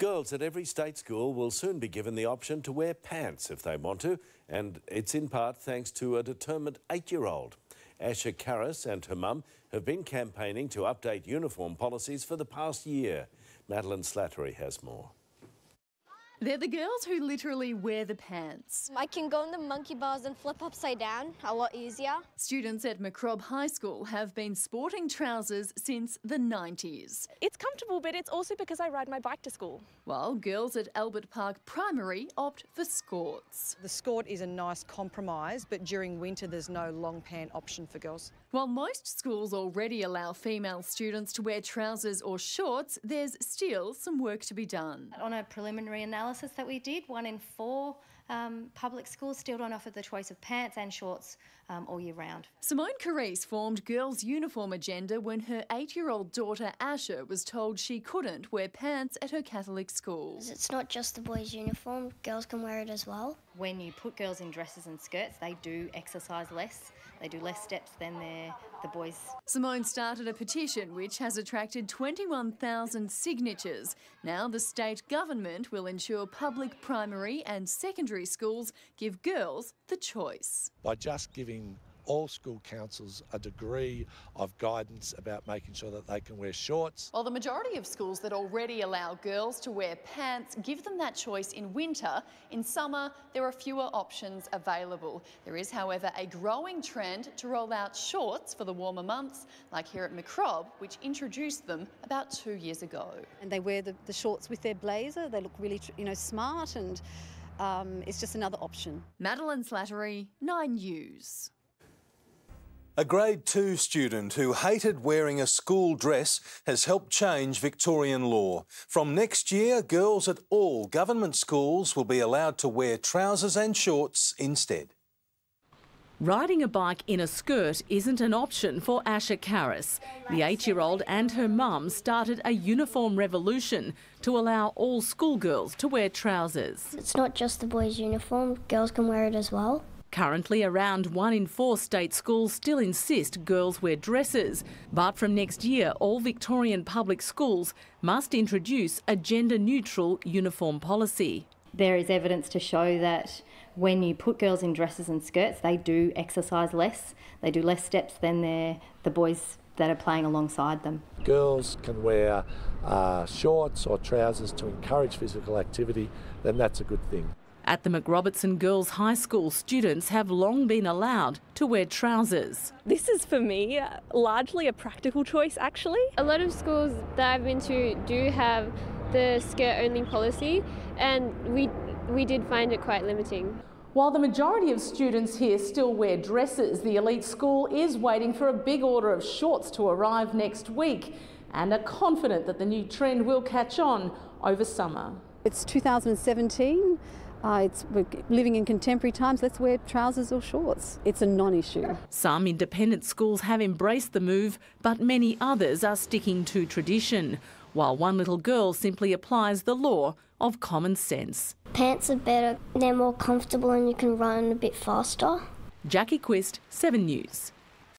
Girls at every state school will soon be given the option to wear pants if they want to, and it's in part thanks to a determined eight-year-old. Asha Karras and her mum have been campaigning to update uniform policies for the past year. Madeline Slattery has more. They're the girls who literally wear the pants. I can go in the monkey bars and flip upside down a lot easier. Students at Macrob High School have been sporting trousers since the 90s. It's comfortable, but it's also because I ride my bike to school. While girls at Albert Park Primary opt for skorts. The skort is a nice compromise, but during winter there's no long pant option for girls. While most schools already allow female students to wear trousers or shorts, there's still some work to be done. On a preliminary analysis that we did, one in four um, public schools still don't offer the choice of pants and shorts um, all year round. Simone Carese formed Girls' Uniform Agenda when her eight year old daughter Asha was told she couldn't wear pants at her Catholic school. It's not just the boys' uniform, girls can wear it as well. When you put girls in dresses and skirts, they do exercise less. They do less steps than their, the boys. Simone started a petition which has attracted 21,000 signatures. Now the state government will ensure public primary and secondary schools give girls the choice. By just giving all school councils a degree of guidance about making sure that they can wear shorts. While the majority of schools that already allow girls to wear pants give them that choice in winter, in summer there are fewer options available. There is, however, a growing trend to roll out shorts for the warmer months, like here at Macrob, which introduced them about two years ago. And they wear the, the shorts with their blazer. They look really, you know, smart and um, it's just another option. Madeline Slattery, 9 News. A grade two student who hated wearing a school dress has helped change Victorian law. From next year, girls at all government schools will be allowed to wear trousers and shorts instead. Riding a bike in a skirt isn't an option for Asha Karras. The eight year old and her mum started a uniform revolution to allow all schoolgirls to wear trousers. It's not just the boys' uniform, girls can wear it as well. Currently, around one in four state schools still insist girls wear dresses. But from next year, all Victorian public schools must introduce a gender neutral uniform policy. There is evidence to show that when you put girls in dresses and skirts, they do exercise less. They do less steps than their, the boys that are playing alongside them. Girls can wear uh, shorts or trousers to encourage physical activity, then that's a good thing. At the MacRobertson Girls High School, students have long been allowed to wear trousers. This is for me largely a practical choice, actually. A lot of schools that I've been to do have the skirt only policy, and we, we did find it quite limiting. While the majority of students here still wear dresses, the elite school is waiting for a big order of shorts to arrive next week and are confident that the new trend will catch on over summer. It's 2017. Uh, it's, we're living in contemporary times. Let's wear trousers or shorts. It's a non issue. Some independent schools have embraced the move, but many others are sticking to tradition, while one little girl simply applies the law of common sense. Pants are better, they're more comfortable, and you can run a bit faster. Jackie Quist, 7 News.